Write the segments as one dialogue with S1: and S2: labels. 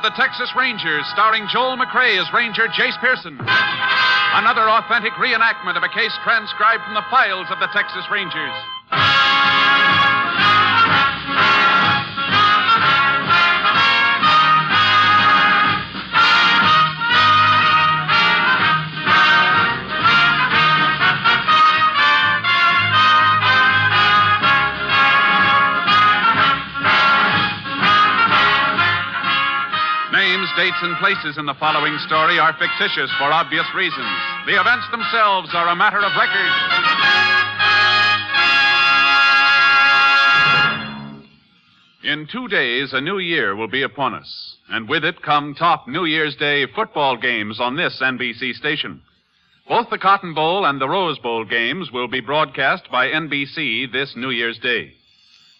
S1: of the Texas Rangers, starring Joel McCrea as Ranger Jace Pearson. Another authentic reenactment of a case transcribed from the files of the Texas Rangers. Dates, and places in the following story are fictitious for obvious reasons. The events themselves are a matter of record. In two days, a new year will be upon us, and with it come top New Year's Day football games on this NBC station. Both the Cotton Bowl and the Rose Bowl games will be broadcast by NBC this New Year's Day.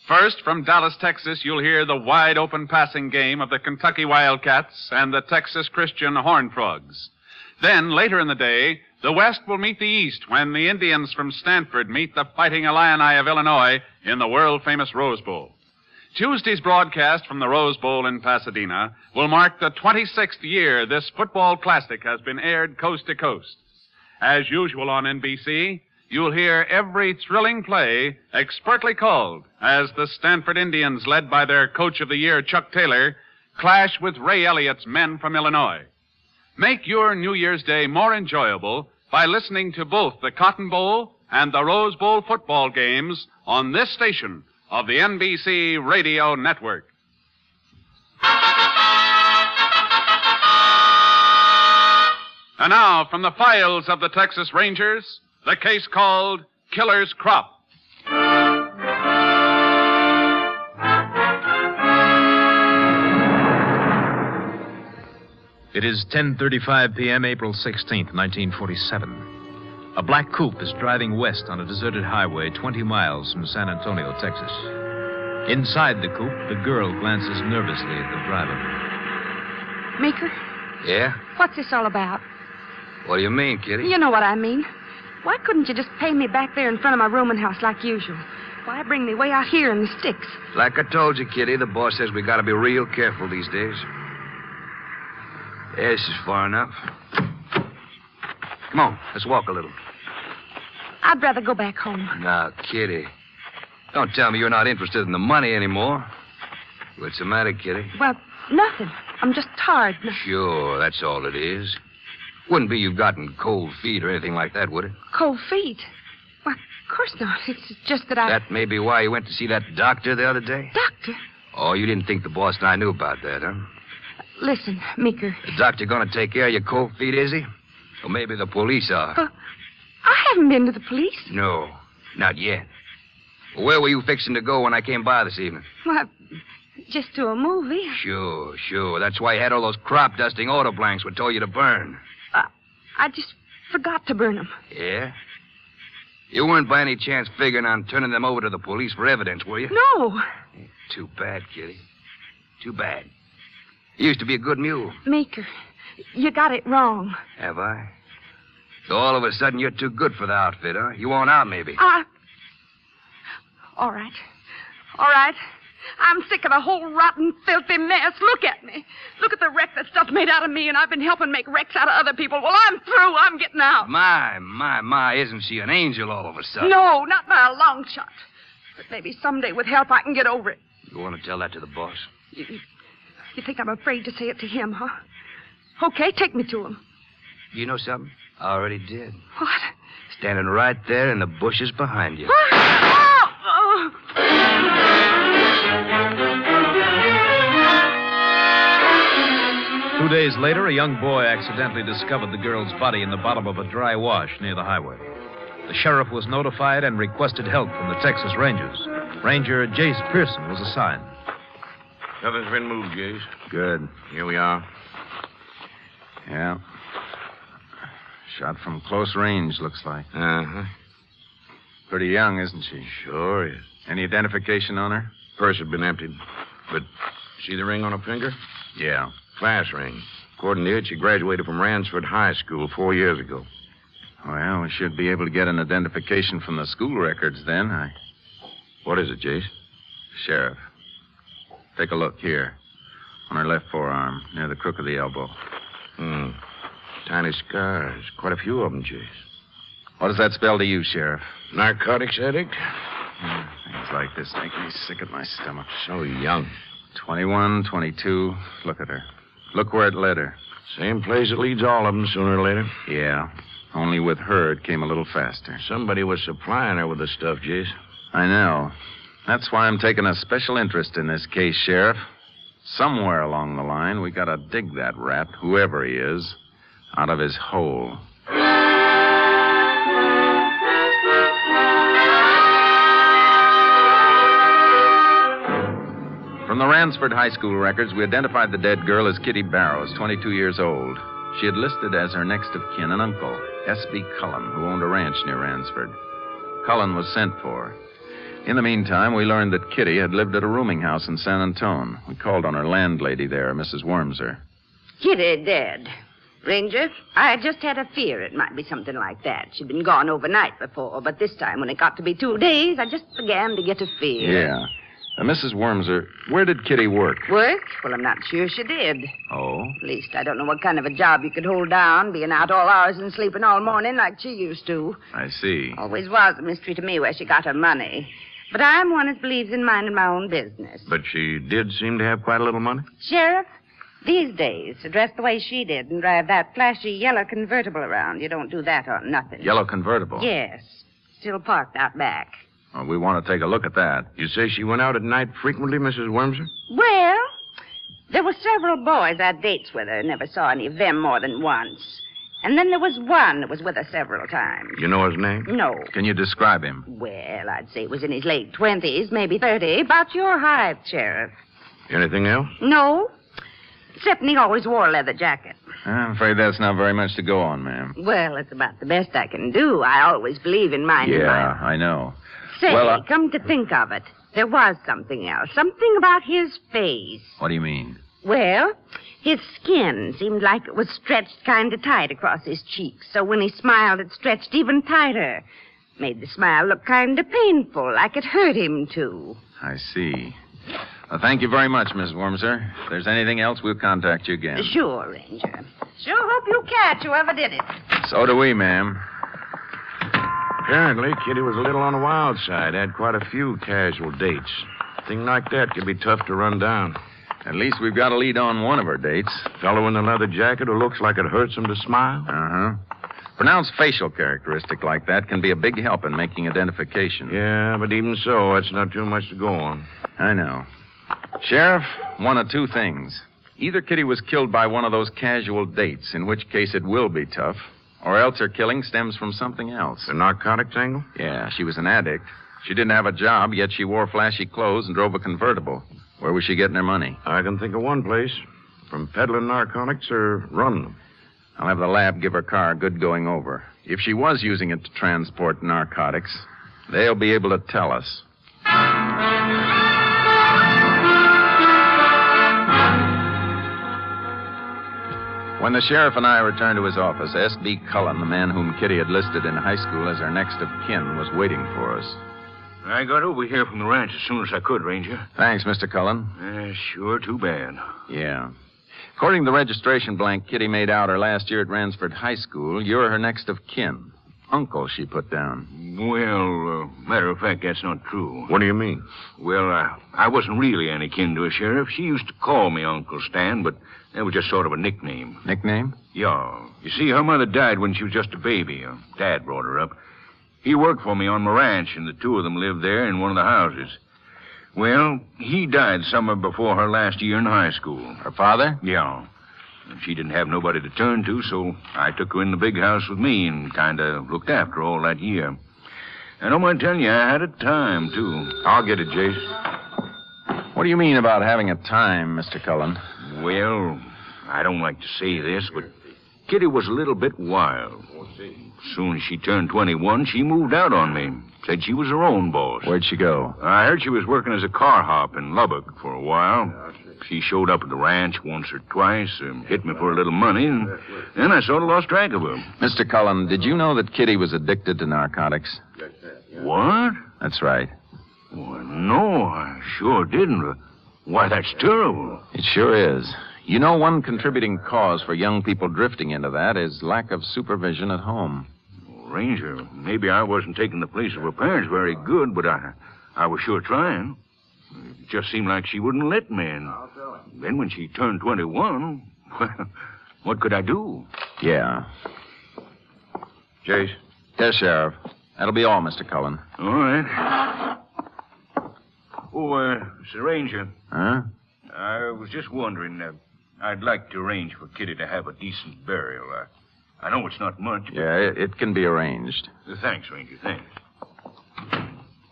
S1: First, from Dallas, Texas, you'll hear the wide open passing game of the Kentucky Wildcats and the Texas Christian Horned Frogs. Then, later in the day, the West will meet the East when the Indians from Stanford meet the Fighting Illini of Illinois in the world famous Rose Bowl. Tuesday's broadcast from the Rose Bowl in Pasadena will mark the 26th year this football classic has been aired coast to coast. As usual on NBC, you'll hear every thrilling play expertly called as the Stanford Indians, led by their coach of the year, Chuck Taylor, clash with Ray Elliott's men from Illinois. Make your New Year's Day more enjoyable by listening to both the Cotton Bowl and the Rose Bowl football games on this station of the NBC Radio Network. And now, from the files of the Texas Rangers, the case called Killer's Crop.
S2: It is 10:35 p.m. April 16th, 1947. A black coupe is driving west on a deserted highway 20 miles from San Antonio, Texas. Inside the coupe, the girl glances nervously at the driver.
S3: Meeker,
S4: Yeah?
S3: what's this all about?
S4: What do you mean, Kitty?
S3: You know what I mean. Why couldn't you just pay me back there in front of my rooming house like usual? Why bring me way out here in the sticks?
S4: Like I told you, Kitty, the boss says we gotta be real careful these days. Yeah, this is far enough. Come on, let's walk a little.
S3: I'd rather go back home.
S4: Now, Kitty, don't tell me you're not interested in the money anymore. What's the matter, Kitty?
S3: Well, nothing. I'm just tired.
S4: Sure, that's all it is. Wouldn't be you've gotten cold feet or anything like that, would it?
S3: Cold feet. Why, of course not. It's just that I.
S4: That may be why you went to see that doctor the other day?
S3: Doctor,
S4: Oh, you didn't think the boss and I knew about that, huh?
S3: listen, Meeker.
S4: The doctor gonna take care of your cold feet, is he? Or maybe the police are.
S3: Uh, I haven't been to the police.
S4: No, not yet. Where were you fixing to go when I came by this evening?
S3: Why, just to a movie.
S4: Sure, sure. That's why you had all those crop dusting auto blanks we told you to burn.
S3: I just forgot to burn them.
S4: Yeah? You weren't by any chance figuring on turning them over to the police for evidence, were you?
S3: No,
S4: Too bad, Kitty. Too bad. You used to be a good mule.
S3: Meeker, you got it wrong.
S4: Have I? So all of a sudden you're too good for the outfit, huh? You want out, maybe?
S3: I. All right. All right. I'm sick of the whole rotten, filthy mess. Look at me. Look at the wreck that stuff made out of me, and I've been helping make wrecks out of other people. Well, I'm through. I'm getting out.
S4: My, my, my, isn't she an angel all of a sudden?
S3: No, not by a long shot. But maybe someday, with help, I can get over it.
S4: You want to tell that to the boss?
S3: You, you think I'm afraid to say it to him, huh? Okay, take me to him.
S4: You know something? I already did.
S3: What?
S4: Standing right there in the bushes behind you.
S2: Days later, a young boy accidentally discovered the girl's body in the bottom of a dry wash near the highway. The sheriff was notified and requested help from the Texas Rangers. Ranger Jace Pearson was assigned.
S5: Nothing's been moved, Jace.
S6: Good.
S5: Here we are.
S6: Yeah. Shot from close range, looks like.
S4: Uh huh.
S6: Pretty young, isn't she?
S5: Sure is.
S6: Any identification on her?
S5: Purse had been emptied. But see the ring on her finger?
S6: Yeah.
S5: Class ring. According to it, she graduated from Ransford High School four years ago.
S6: Well, we should be able to get an identification from the school records then. I.
S5: What is it, Jace?
S6: Sheriff. Take a look here. On her left forearm, near the crook of the elbow.
S5: Hmm. Tiny scars. Quite a few of them, Chase.
S6: What does that spell to you, Sheriff?
S5: Narcotics addict?
S6: Things like this make me sick at my stomach.
S5: So young.
S6: 21, 22. Look at her. Look where it led her.
S5: Same place it leads all of them sooner or later.
S6: Yeah. Only with her, it came a little faster.
S5: Somebody was supplying her with the stuff, Jace.
S6: I know. That's why I'm taking a special interest in this case, Sheriff. Somewhere along the line, we gotta dig that rat, whoever he is, out of his hole. From the Ransford High School records, we identified the dead girl as Kitty Barrows, 22 years old. She had listed as her next of kin an uncle, S.B. Cullen, who owned a ranch near Ransford. Cullen was sent for. In the meantime, we learned that Kitty had lived at a rooming house in San Antone. We called on her landlady there, Mrs. Wormser.
S3: Kitty dead. Ranger, I just had a fear it might be something like that. She'd been gone overnight before, but this time when it got to be two days, I just began to get a fear.
S6: Yeah. Uh, Mrs. Wormser, where did Kitty work?
S3: Work? Well, I'm not sure she did.
S6: Oh?
S3: At least I don't know what kind of a job you could hold down, being out all hours and sleeping all morning like she used to.
S6: I see.
S3: Always was a mystery to me where she got her money. But I'm one that believes in minding my own business.
S5: But she did seem to have quite a little money.
S3: Sheriff, these days, to dress the way she did and drive that flashy yellow convertible around, you don't do that on nothing.
S6: Yellow convertible.
S3: Yes. Still parked out back.
S6: Well, we want to take a look at that.
S5: You say she went out at night frequently, Mrs. Wormser?
S3: Well, there were several boys I had dates with her. Never saw any of them more than once. And then there was one that was with her several times.
S5: You know his name?
S3: No.
S6: Can you describe him?
S3: Well, I'd say he was in his late twenties, maybe thirty. About your height, Sheriff.
S5: Anything else?
S3: No. Except he always wore a leather jacket.
S6: I'm afraid that's not very much to go on, ma'am.
S3: Well, it's about the best I can do. I always believe in minding
S6: Yeah,
S3: my...
S6: I know.
S3: Say,
S6: Well, uh-
S3: come to think of it, there was something else. Something about his face.
S6: What do you mean?
S3: Well, his skin seemed like it was stretched kind of tight across his cheeks, so when he smiled, it stretched even tighter. Made the smile look kind of painful, like it hurt him too.
S6: I see. Well, thank you very much, Miss Wormser. If there's anything else, we'll contact you again.
S3: Sure, Ranger. Sure hope you catch whoever did it.
S6: So do we, ma'am.
S5: Apparently, Kitty was a little on the wild side. Had quite a few casual dates. A thing like that could be tough to run down.
S6: At least we've got a lead on one of her dates.
S5: Fellow in the leather jacket who looks like it hurts him to smile.
S6: Uh huh. Pronounced facial characteristic like that can be a big help in making identification.
S5: Yeah, but even so, it's not too much to go on.
S6: I know. Sheriff, one of two things. Either Kitty was killed by one of those casual dates, in which case it will be tough, or else her killing stems from something else.
S5: The narcotic angle?
S6: Yeah, she was an addict. She didn't have a job, yet she wore flashy clothes and drove a convertible. Where was she getting her money?
S5: I can think of one place. From peddling narcotics or running them.
S6: I'll have the lab give her car a good going over. If she was using it to transport narcotics, they'll be able to tell us. When the sheriff and I returned to his office, S.B. Cullen, the man whom Kitty had listed in high school as our next of kin, was waiting for us.
S7: I got over here from the ranch as soon as I could, Ranger.
S6: Thanks, Mr. Cullen.
S7: Eh, sure, too bad.
S6: Yeah. According to the registration blank Kitty made out her last year at Ransford High School, you're her next of kin. Uncle, she put down.
S7: Well, uh, matter of fact, that's not true.
S5: What do you mean?
S7: Well, uh, I wasn't really any kin to a sheriff. She used to call me Uncle Stan, but that was just sort of a nickname.
S6: Nickname?
S7: Yeah. You see, her mother died when she was just a baby. Her dad brought her up. He worked for me on my ranch, and the two of them lived there in one of the houses. Well, he died summer before her last year in high school.
S6: Her father?
S7: Yeah. And she didn't have nobody to turn to, so I took her in the big house with me and kind of looked after her all that year. And I don't mind telling you, I had a time, too.
S5: I'll get it, Jace.
S6: What do you mean about having a time, Mr. Cullen?
S7: Well, I don't like to say this, but Kitty was a little bit wild. As soon as she turned 21, she moved out on me. Said she was her own boss.
S6: Where'd she go?
S7: I heard she was working as a car hop in Lubbock for a while. She showed up at the ranch once or twice, and hit me for a little money, and then I sort of lost track of her.
S6: Mr. Cullen, did you know that Kitty was addicted to narcotics?
S7: What?
S6: That's right.
S7: Well, no, I sure didn't. Why, that's terrible.
S6: It sure is. You know, one contributing cause for young people drifting into that is lack of supervision at home.
S7: Ranger, maybe I wasn't taking the place of her parents very good, but I, I was sure trying. It just seemed like she wouldn't let me. And then when she turned 21, well, what could I do?
S6: Yeah.
S5: Jace,
S6: Yes, Sheriff. That'll be all, Mr. Cullen.
S7: All right. Oh, uh, Sir Ranger,
S6: Huh?
S7: I was just wondering. Uh, I'd like to arrange for Kitty to have a decent burial. Uh, I know it's not much. but-
S6: Yeah, it, it can be arranged.
S7: Uh, thanks, Ranger. Thanks.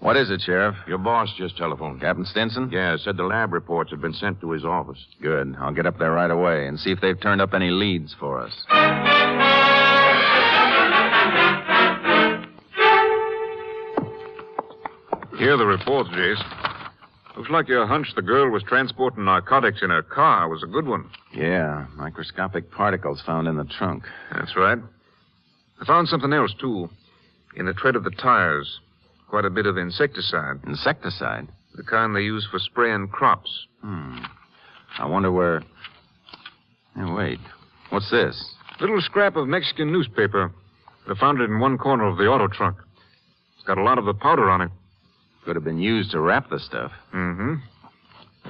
S6: What is it, Sheriff?
S5: your boss just telephoned.
S6: Captain Stinson?
S5: Yeah, said the lab reports had been sent to his office.
S6: Good. I'll get up there right away and see if they've turned up any leads for us.
S8: Here are the reports, Jace. Looks like your hunch the girl was transporting narcotics in her car was a good one.
S6: Yeah, microscopic particles found in the trunk.
S8: That's right. I found something else, too. In the tread of the tires. Quite a bit of insecticide.
S6: Insecticide?
S8: The kind they use for spraying crops.
S6: Hmm. I wonder where. Hey, wait. What's this?
S8: Little scrap of Mexican newspaper. They found it in one corner of the auto trunk. It's got a lot of the powder on it.
S6: Could have been used to wrap the stuff.
S8: Mm-hmm.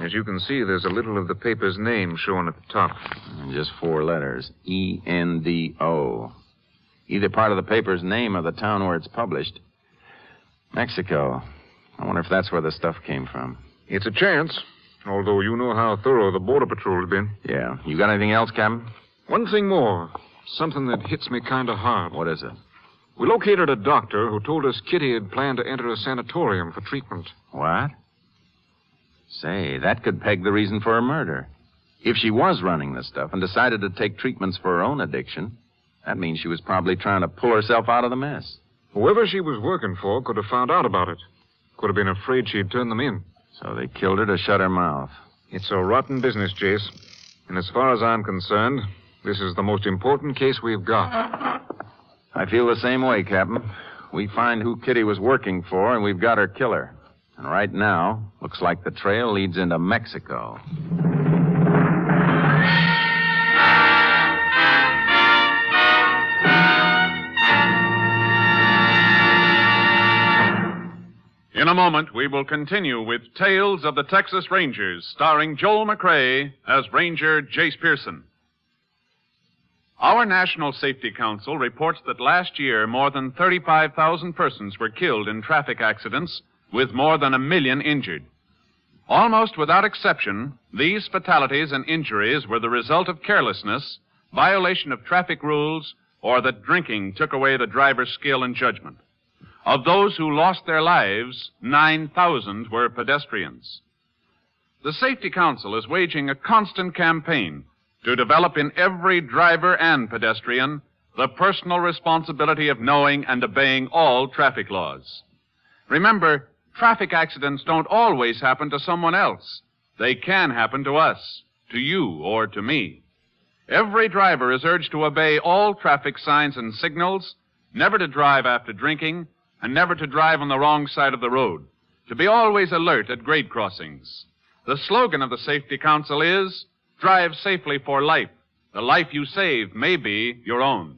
S8: As you can see, there's a little of the paper's name shown at the top.
S6: Just four letters E N D O. Either part of the paper's name or the town where it's published. Mexico. I wonder if that's where the stuff came from.
S8: It's a chance, although you know how thorough the Border Patrol has been.
S6: Yeah. You got anything else, Captain?
S8: One thing more. Something that hits me kind of hard.
S6: What is it?
S8: We located a doctor who told us Kitty had planned to enter a sanatorium for treatment.
S6: What? Say, that could peg the reason for her murder. If she was running this stuff and decided to take treatments for her own addiction, that means she was probably trying to pull herself out of the mess.
S8: Whoever she was working for could have found out about it. Could have been afraid she'd turn them in.
S6: So they killed her to shut her mouth.
S8: It's a rotten business, Jace. And as far as I'm concerned, this is the most important case we've got.
S6: I feel the same way, Captain. We find who Kitty was working for, and we've got her killer. And right now, looks like the trail leads into Mexico.
S1: In a moment, we will continue with Tales of the Texas Rangers, starring Joel McCrea as Ranger Jace Pearson. Our National Safety Council reports that last year more than 35,000 persons were killed in traffic accidents, with more than a million injured. Almost without exception, these fatalities and injuries were the result of carelessness, violation of traffic rules, or that drinking took away the driver's skill and judgment. Of those who lost their lives, 9,000 were pedestrians. The Safety Council is waging a constant campaign to develop in every driver and pedestrian the personal responsibility of knowing and obeying all traffic laws. Remember, traffic accidents don't always happen to someone else. They can happen to us, to you, or to me. Every driver is urged to obey all traffic signs and signals, never to drive after drinking, and never to drive on the wrong side of the road, to be always alert at grade crossings. The slogan of the Safety Council is Drive safely for life. The life you save may be your own.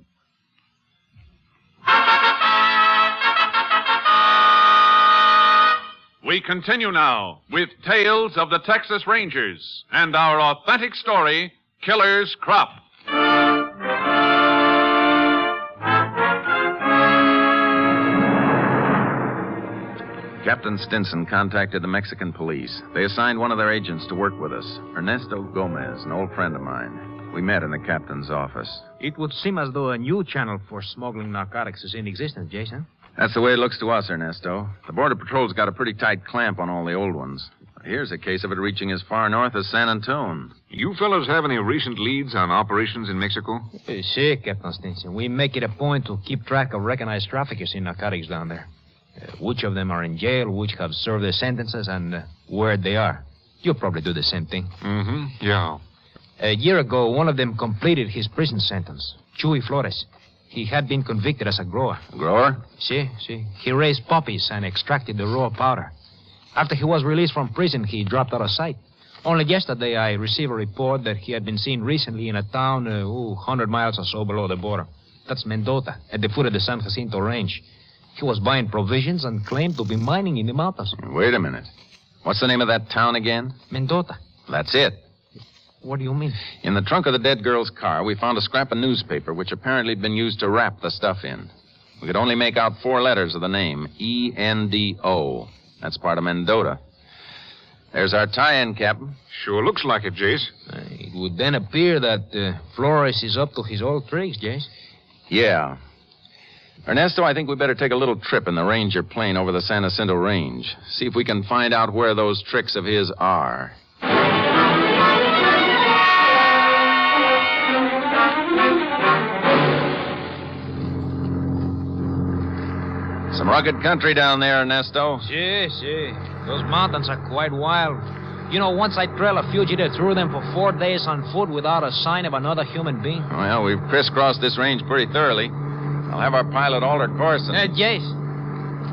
S1: We continue now with Tales of the Texas Rangers and our authentic story, Killer's Crop.
S6: Captain Stinson contacted the Mexican police. They assigned one of their agents to work with us, Ernesto Gomez, an old friend of mine. We met in the captain's office.
S2: It would seem as though a new channel for smuggling narcotics is in existence, Jason.
S6: That's the way it looks to us, Ernesto. The Border Patrol's got a pretty tight clamp on all the old ones. Here's a case of it reaching as far north as San Antone.
S8: You fellows have any recent leads on operations in Mexico?
S2: Uh, See, Captain Stinson, we make it a point to keep track of recognized traffickers in narcotics down there. Uh, which of them are in jail, which have served their sentences, and uh, where they are. You'll probably do the same thing.
S8: Mm-hmm. Yeah.
S2: A year ago, one of them completed his prison sentence. Chuy Flores. He had been convicted as a grower.
S6: Grower?
S2: See, see. He raised poppies and extracted the raw powder. After he was released from prison, he dropped out of sight. Only yesterday I received a report that he had been seen recently in a town, uh, ooh, 100 miles or so below the border. That's Mendota, at the foot of the San Jacinto Range. He was buying provisions and claimed to be mining in the mountains.
S6: Wait a minute. What's the name of that town again?
S2: Mendota.
S6: That's it.
S2: What do you mean?
S6: In the trunk of the dead girl's car, we found a scrap of newspaper which apparently had been used to wrap the stuff in. We could only make out four letters of the name E N D O. That's part of Mendota. There's our tie in, Captain.
S8: Sure looks like it, Jace.
S2: Uh, it would then appear that uh, Flores is up to his old tricks, Jace.
S6: Yeah. Ernesto, I think we better take a little trip in the Ranger plane over the San Jacinto Range. See if we can find out where those tricks of his are. Some rugged country down there, Ernesto.
S2: Si, si. Those mountains are quite wild. You know, once I trail a fugitive through them for four days on foot without a sign of another human being.
S6: Well, we've crisscrossed this range pretty thoroughly. I'll have our pilot alter course and...
S2: Uh, Jace,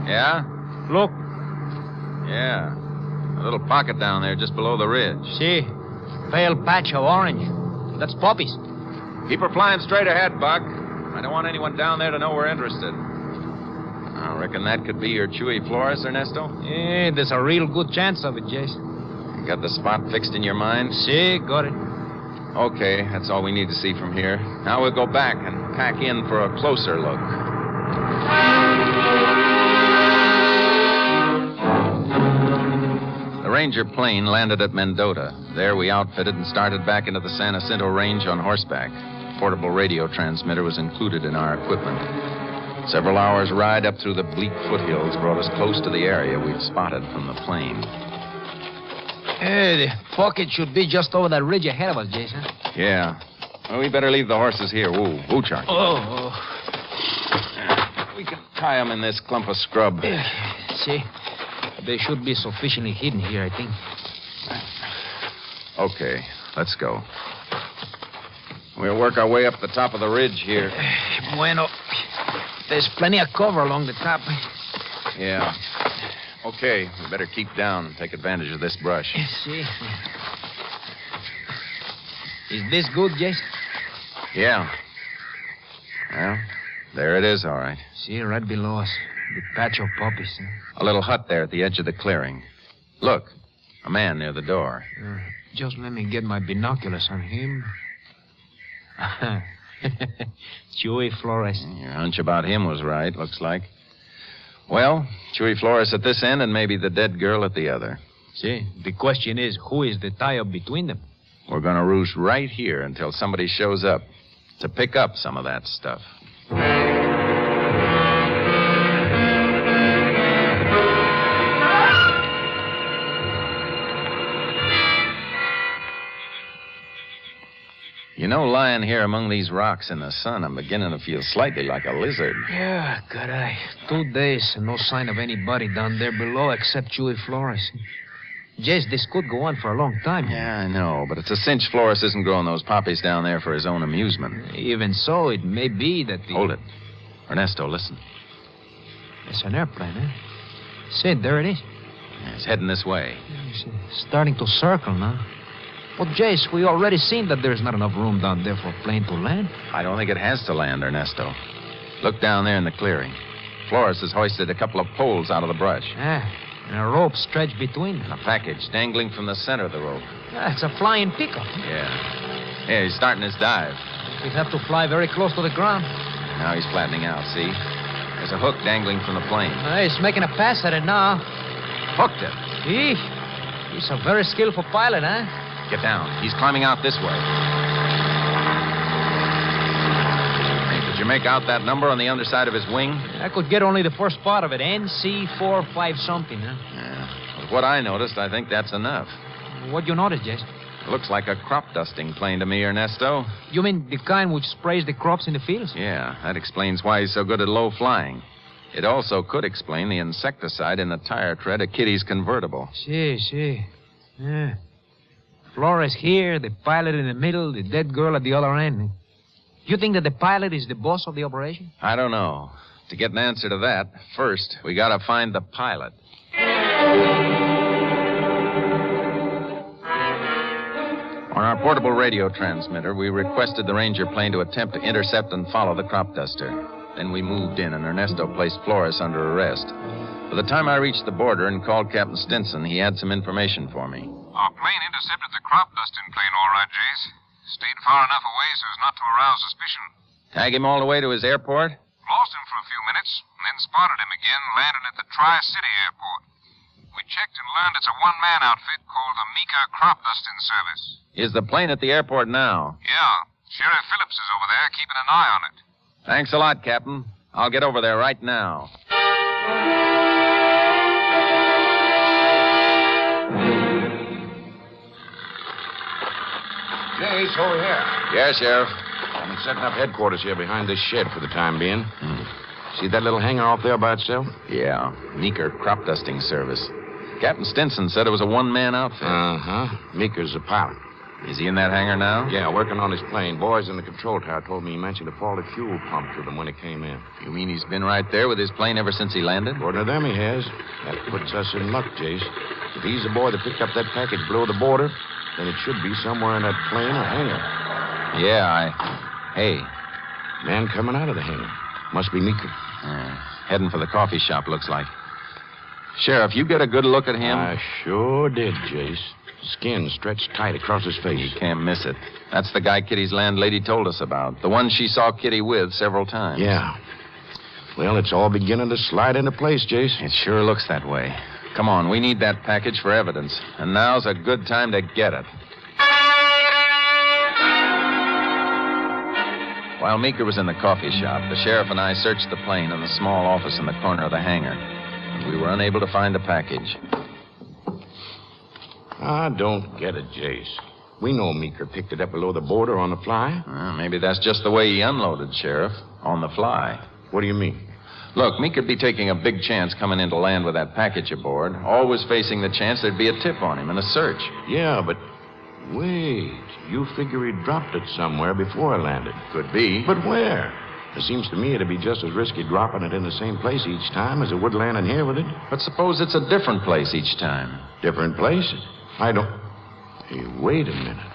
S6: Yeah?
S2: look.
S6: Yeah. A little pocket down there just below the ridge.
S2: See, pale patch of orange. That's poppies.
S6: Keep her flying straight ahead, Buck. I don't want anyone down there to know we're interested. I reckon that could be your Chuy Flores, Ernesto.
S2: Yeah, there's a real good chance of it, Jace.
S6: You got the spot fixed in your mind?
S2: See, got it.
S6: Okay, that's all we need to see from here. Now we'll go back and pack in for a closer look. The Ranger plane landed at Mendota. There we outfitted and started back into the San Jacinto Range on horseback. Portable radio transmitter was included in our equipment. Several hours' ride up through the bleak foothills brought us close to the area we'd spotted from the plane.
S2: Hey, the pocket should be just over that ridge ahead of us, Jason.
S6: Yeah. Well, we better leave the horses here. Woo, woo, Chuck.
S2: Oh, oh,
S6: We can tie them in this clump of scrub.
S2: oh. See, they should be sufficiently hidden here, I think.
S6: Okay, let's go. We'll work our way up the top of the ridge here.
S2: Bueno, there's plenty of cover along the top.
S6: Yeah. Okay, we better keep down and take advantage of this brush.
S2: Yes, See. Is this good, Jason?
S6: Yeah. Well, there it is, all right.
S2: See, right below us, the patch of poppies. huh?
S6: A little hut there at the edge of the clearing. Look, a man near the door.
S2: Uh, just let me get my binoculars on him. Chuy Flores.
S6: Your hunch about him was right, looks like. Well, Chuy Flores at this end and maybe the dead girl at the other.
S2: See, the question is, who is the tie-up between them?
S6: We're going to roost right here until somebody shows up to pick up some of that stuff. You know, lying here among these rocks in the sun, I'm beginning to feel slightly like a lizard.
S2: Yeah, good eye. Two days and no sign of anybody down there below except Chuy Flores. Jace, this could go on for a long time.
S6: Yeah, I know, but it's a cinch Flores isn't growing those poppies down there for his own amusement.
S2: Even so, it may be that the...
S6: Hold it. Ernesto, listen.
S2: It's an airplane, eh? Sid, there it is.
S6: It's heading this way.
S2: It's starting to circle now. Well, Jace, we already seen that there's not enough room down there for a plane to land.
S6: I don't think it has to land, Ernesto. Look down there in the clearing. Flores has hoisted a couple of poles out of the brush.
S2: Ah, and a rope stretched between them.
S6: A package dangling from the center of the rope.
S2: Ah, it's a flying pickup.
S6: Yeah. Yeah, he's starting his dive.
S2: We'd have to fly very close to the ground.
S6: Now he's flattening out, see? There's a hook dangling from the plane.
S2: Ah, he's making a pass at it now.
S6: Hooked it.
S2: He, he's a very skillful pilot, huh?
S6: Get down. He's climbing out this way. Hey, did you make out that number on the underside of his wing?
S2: I could get only the first part of it. NC45 something, huh?
S6: Yeah. With what I noticed, I think that's enough.
S2: What you notice, Jace?
S6: Looks like a crop dusting plane to me, Ernesto.
S2: You mean the kind which sprays the crops in the fields?
S6: Yeah, that explains why he's so good at low flying. It also could explain the insecticide in the tire tread of Kitty's convertible.
S2: See, see. Yeah. Flores here, the pilot in the middle, the dead girl at the other end. You think that the pilot is the boss of the operation?
S6: I don't know. To get an answer to that, first, we gotta find the pilot. On our portable radio transmitter, we requested the ranger plane to attempt to intercept and follow the crop duster. Then we moved in, and Ernesto placed Flores under arrest. By the time I reached the border and called Captain Stinson, he had some information for me.
S9: Oh, Our plane intercepted the crop dusting plane, all right, Jace. Stayed far enough away so as not to arouse suspicion.
S6: Tag him all the way to his airport?
S9: Lost him for a few minutes, and then spotted him again, landing at the Tri City airport. We checked and learned it's a one man outfit called the Meeker Crop Dusting Service.
S6: Is the plane at the airport now?
S9: Yeah. Sheriff Phillips is over there keeping an eye on it.
S6: Thanks a lot, Captain. I'll get over there right now.
S5: Jace, over here.
S6: Yeah, Sheriff.
S5: I'm setting up headquarters here behind this shed for the time being. See that little hangar off there by itself?
S6: Yeah, Meeker Crop Dusting Service. Captain Stinson said it was a one man outfit.
S5: Uh huh. Meeker's a pilot.
S6: Is he in that hangar now?
S5: Yeah, working on his plane. Boys in the control tower told me he mentioned a faulty fuel pump to them when he came in.
S6: You mean he's been right there with his plane ever since he landed?
S5: According to them, he has. That puts us in luck, Jace. If he's the boy that picked up that package below the border, then it should be somewhere in that plane or hangar.
S6: Yeah, I. Hey,
S5: Man coming out of the hangar. Must be Meeker.
S6: uh, heading for the coffee shop, looks like. Sheriff, you get a good look at him?
S5: I sure did, Jace. Skin stretched tight across his face.
S6: You can't miss it. That's the guy Kitty's landlady told us about. The one she saw Kitty with several times.
S5: Yeah. Well, it's all beginning to slide into place, Jace.
S6: It sure looks that way. Come on, we need that package for evidence. And now's a good time to get it. While Meeker was in the coffee shop, the sheriff and I searched the plane and the small office in the corner of the hangar. And we were unable to find the package.
S5: I don't get it, Jace. We know Meeker picked it up below the border on the fly.
S6: Well, maybe that's just the way he unloaded, Sheriff. On the fly.
S5: What do you mean?
S6: Look, Meek could be taking a big chance coming into land with that package aboard, always facing the chance there'd be a tip on him and a search.
S5: Yeah, but wait. You figure he dropped it somewhere before it landed.
S6: Could be.
S5: But where? It seems to me it'd be just as risky dropping it in the same place each time as it would landing here with it.
S6: But suppose it's a different place each time.
S5: Different places. I don't. Hey, wait a minute.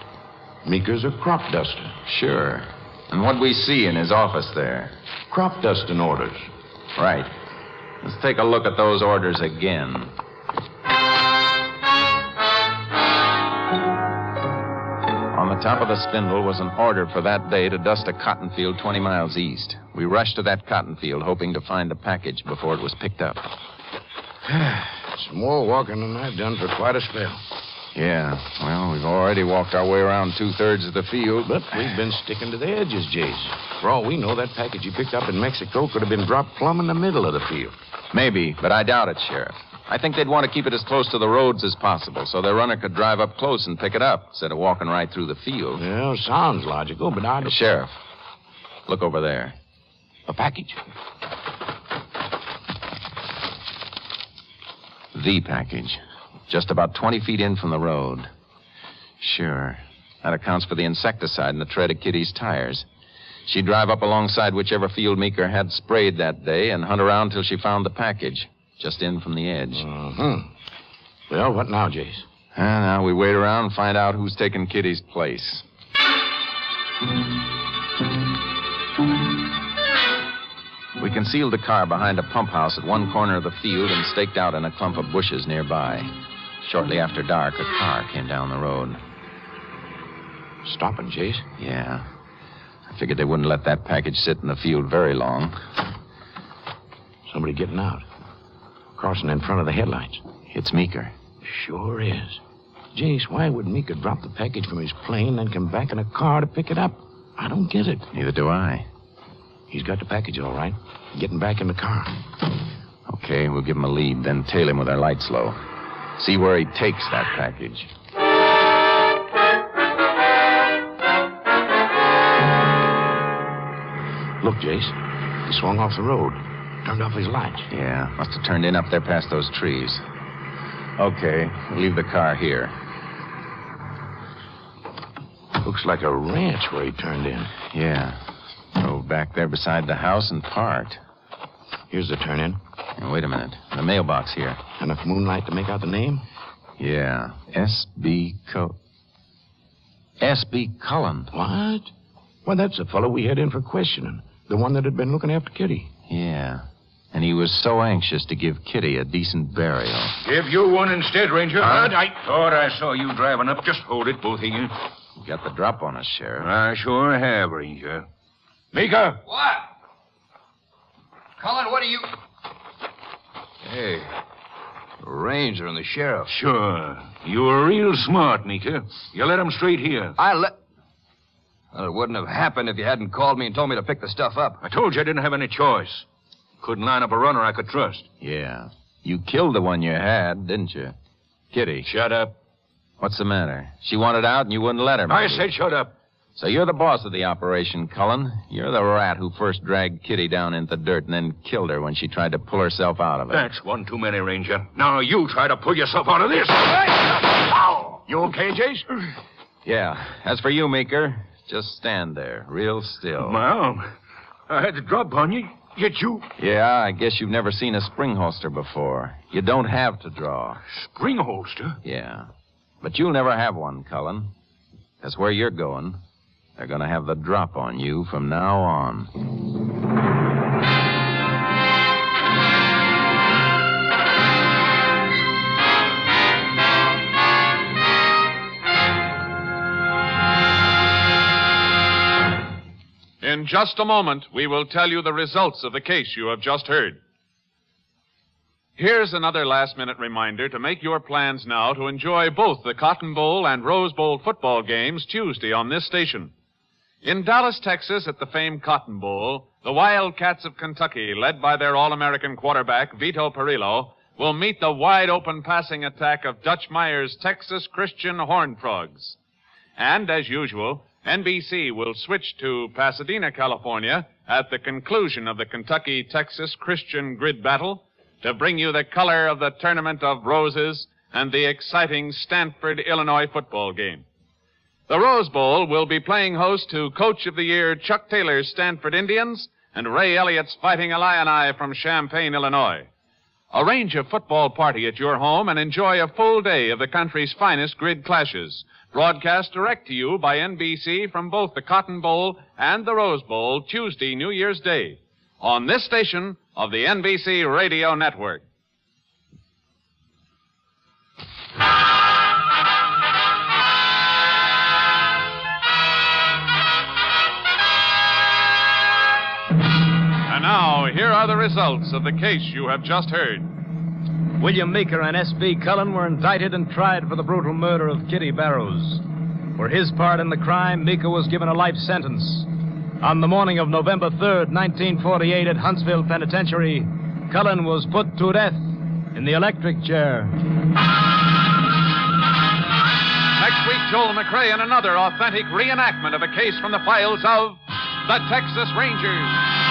S5: Meeker's a crop duster.
S6: Sure. And what we see in his office there.
S5: Crop dusting orders.
S6: Right. Let's take a look at those orders again. On the top of the spindle was an order for that day to dust a cotton field 20 miles east. We rushed to that cotton field, hoping to find the package before it was picked up.
S5: It's more walking than I've done for quite a spell.
S6: Yeah, well, we've already walked our way around two thirds of the field,
S5: But we've been sticking to the edges, Jace. For all we know, that package you picked up in Mexico could have been dropped plumb in the middle of the field.
S6: Maybe, but I doubt it, Sheriff. I think they'd want to keep it as close to the roads as possible so their runner could drive up close and pick it up instead of walking right through the field.
S5: Well, sounds logical, but I
S6: Hey. Sheriff, look over there.
S5: A package?
S6: The package. Just about 20 feet in from the road. Sure. That accounts for the insecticide in the tread of Kitty's tires. She'd drive up alongside whichever field Meeker had sprayed that day and hunt around till she found the package, just in from the edge.
S5: Uh-huh. Well, what now, Jace?
S6: And now we wait around and find out who's taking Kitty's place. We concealed the car behind a pump house at one corner of the field and staked out in a clump of bushes nearby. Shortly after dark, a car came down the road.
S5: Stopping, Jace.
S6: Yeah. I figured they wouldn't let that package sit in the field very long.
S5: Somebody getting out. Crossing in front of the headlights.
S6: It's Meeker.
S5: Sure is. Jace, why would Meeker drop the package from his plane and come back in a car to pick it up? I don't get it.
S6: Neither do I.
S5: He's got the package all right. Getting back in the car.
S6: Okay, we'll give him a lead, then tail him with our lights low. See where he takes that package.
S5: Look, Jace. He swung off the road. Turned off his lights.
S6: Yeah, must have turned in up there past those trees. Okay, we'll leave the car here.
S5: Looks like a ranch where he turned in.
S6: Yeah. Drove back there beside the house and parked.
S5: Here's the turn in.
S6: Now, wait a minute. The mailbox here.
S5: Enough moonlight to make out the name?
S6: Yeah. S.B. Co. S.B. Cullen.
S5: What? Why, that's the fellow we had in for questioning. The one that had been looking after Kitty.
S6: Yeah. And he was so anxious to give Kitty a decent burial.
S7: Give you one instead, Ranger.
S6: Huh?
S7: I thought I saw you driving up. Just hold it, both of you.
S6: You got the drop on us, Sheriff.
S7: I sure have, Ranger. Meeker!
S4: What? Cullen, what are you. Hey, Ranger and the sheriff.
S7: Sure. You were real smart, Meeker. You let 'em straight here.
S4: I let. Well, it wouldn't have happened if you hadn't called me and told me to pick the stuff up.
S7: I told you I didn't have any choice. Couldn't line up a runner I could trust.
S6: Yeah. You killed the one you had, didn't you? Kitty.
S7: Shut up.
S6: What's the matter? She wanted out and you wouldn't let her.
S7: I
S6: maybe.
S7: said shut up.
S6: So you're the boss of the operation, Cullen. You're the rat who first dragged Kitty down into the dirt and then killed her when she tried to pull herself out of it.
S7: That's one too many, Ranger. Now you try to pull yourself out of this.
S5: You okay, Jace?
S6: Yeah. As for you, Meeker, just stand there, real still.
S7: Well, I had to drop on you. Yet you.
S6: Yeah, I guess you've never seen a spring holster before. You don't have to draw.
S7: Spring holster?
S6: Yeah. But you'll never have one, Cullen. That's where you're going. They're going to have the drop on you from now on.
S1: In just a moment, we will tell you the results of the case you have just heard. Here's another last minute reminder to make your plans now to enjoy both the Cotton Bowl and Rose Bowl football games Tuesday on this station. In Dallas, Texas, at the famed Cotton Bowl, the Wildcats of Kentucky, led by their All American quarterback, Vito Parilli, will meet the wide open passing attack of Dutch Meyer's Texas Christian Horned Frogs. And as usual, NBC will switch to Pasadena, California at the conclusion of the Kentucky Texas Christian Grid Battle to bring you the color of the Tournament of Roses and the exciting Stanford, Illinois football game. The Rose Bowl will be playing host to Coach of the Year Chuck Taylor's Stanford Indians and Ray Elliott's Fighting Illini from Champaign, Illinois. Arrange a football party at your home and enjoy a full day of the country's finest grid clashes. Broadcast direct to you by NBC from both the Cotton Bowl and the Rose Bowl Tuesday, New Year's Day. On this station of the NBC Radio Network. Are the results of the case you have just heard.
S2: William Meeker and S.B. Cullen were indicted and tried for the brutal murder of Kitty Barrows. For his part in the crime, Meeker was given a life sentence. On the morning of November 3rd, 1948, at Huntsville Penitentiary, Cullen was put to death in the electric chair.
S1: Next week, Joel McCrea in another authentic reenactment of a case from the files of the Texas Rangers.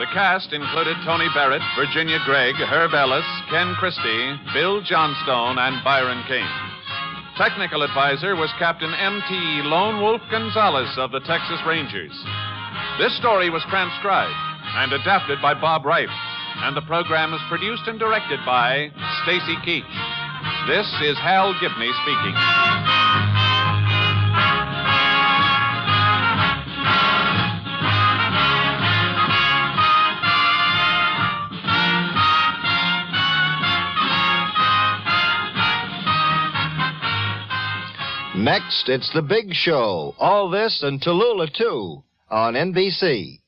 S1: The cast included Tony Barrett, Virginia Gregg, Herb Ellis, Ken Christie, Bill Johnstone, and Byron Kane. Technical advisor was Captain M.T. Lone Wolf Gonzaullas of the Texas Rangers. This story was transcribed and adapted by Bob Reif, and the program was produced and directed by Stacy Keach. This is Hal Gibney speaking.
S10: Next, it's The Big Show. All this and Tallulah, too, on NBC.